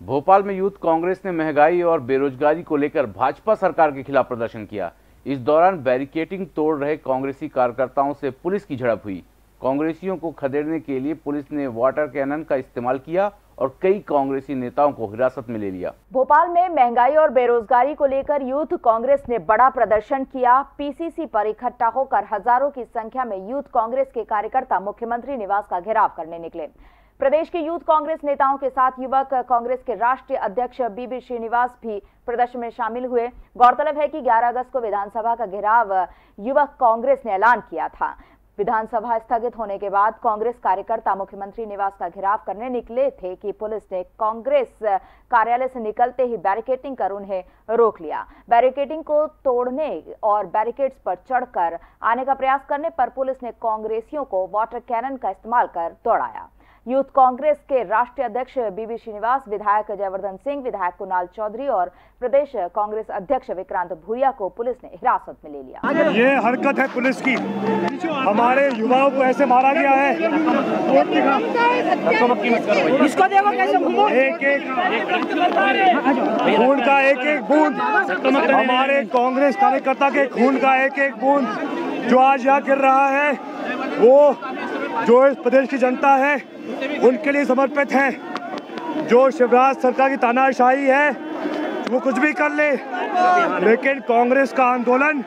भोपाल में यूथ कांग्रेस ने महँगाई और बेरोजगारी को लेकर भाजपा सरकार के खिलाफ प्रदर्शन किया। इस दौरान बैरिकेटिंग तोड़ रहे कांग्रेसी कार्यकर्ताओं से पुलिस की झड़प हुई। कांग्रेसियों को खदेड़ने के लिए पुलिस ने वाटर कैनन का इस्तेमाल किया और कई कांग्रेसी नेताओं को हिरासत में ले लिया। भोपाल में महँगाई और बेरोजगारी को लेकर यूथ कांग्रेस ने बड़ा प्रदर्शन किया। पीसीसी पर इकट्ठा होकर हज़ारों की संख्या में यूथ कांग्रेस के कार्यकर्ता मुख्यमंत्री निवास का घेराव करने निकले। प्रदेश के यूथ कांग्रेस नेताओं के साथ युवक कांग्रेस के राष्ट्रीय अध्यक्ष बीबी श्रीनिवास भी प्रदर्शन में शामिल हुए। गौरतलब है कि 11 अगस्त को विधानसभा का घेराव युवक कांग्रेस ने ऐलान किया था। विधानसभा स्थगित होने के बाद कांग्रेस कार्यकर्ता मुख्यमंत्री निवास का घेराव करने निकले थे कि पुलिस ने कांग्रेस कार्यालय से निकलते ही बैरिकेटिंग कर उन्हें रोक लिया। बैरिकेटिंग को तोड़ने और बैरिकेड्स पर चढ़कर आने का प्रयास करने पर पुलिस ने कांग्रेसियों को वाटर कैनन का इस्तेमाल कर दौड़ाया। यूथ कांग्रेस के राष्ट्रीय अध्यक्ष बीबी श्रीनिवास विधायक जयवर्धन सिंह विधायक कुणाल चौधरी और प्रदेश कांग्रेस अध्यक्ष विक्रांत भूरिया को पुलिस ने हिरासत में ले लिया। ये हरकत है पुलिस की। हमारे युवाओं को ऐसे मारा गया है। इसको देखो कैसे एक एक खून का एक एक बूंद। हमारे कांग्रेस कार्यकर्ता के खून का एक एक बूंद जो आज यहाँ गिर रहा है वो जो इस प्रदेश की जनता है, उनके लिए समर्पित है। जो शिवराज सरकार की तानाशाही है, वो कुछ भी कर ले। लेकिन कांग्रेस का आंदोलन,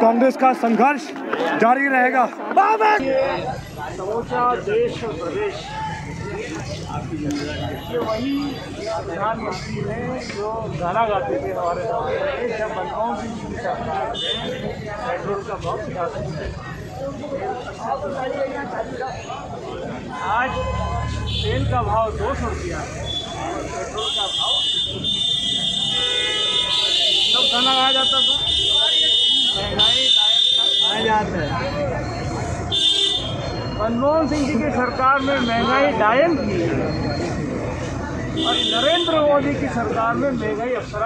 कांग्रेस का संघर्ष जारी रहेगा। समूचा देश प्रदेश। ये वही प्रधानमंत्री हैं जो गाना गाते थे हमारे जब की पेट्रोल का छियासी आज तेल का भाव दो सौ रुपया है। और पेट्रोल का भाव कब खाना खाया जाता था महँगाई खाया जाता है। मनमोहन सिंह जी की सरकार में महँगाई डायन की। और नरेंद्र मोदी की सरकार में महँगाई अफसर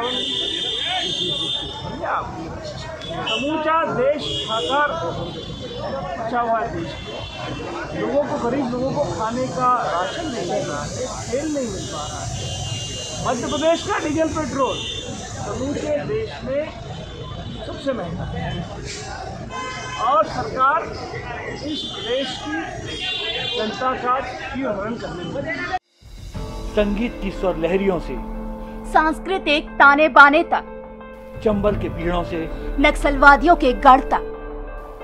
समूचा देश साकार अच्छा हुआ है। देश लोगों को गरीब लोगों को खाने का राशन नहीं मिल रहा है तेल नहीं मिल पा रहा है। मध्य प्रदेश का डीजल पेट्रोल समूचे देश में सबसे महँगा है। और सरकार इस प्रदेश की जनता का हरण करने में संगीत की स्वर लहरियों से सांस्कृतिक ताने बाने तक चंबल के पीड़ों से नक्सलवादियों के गढ़ तक।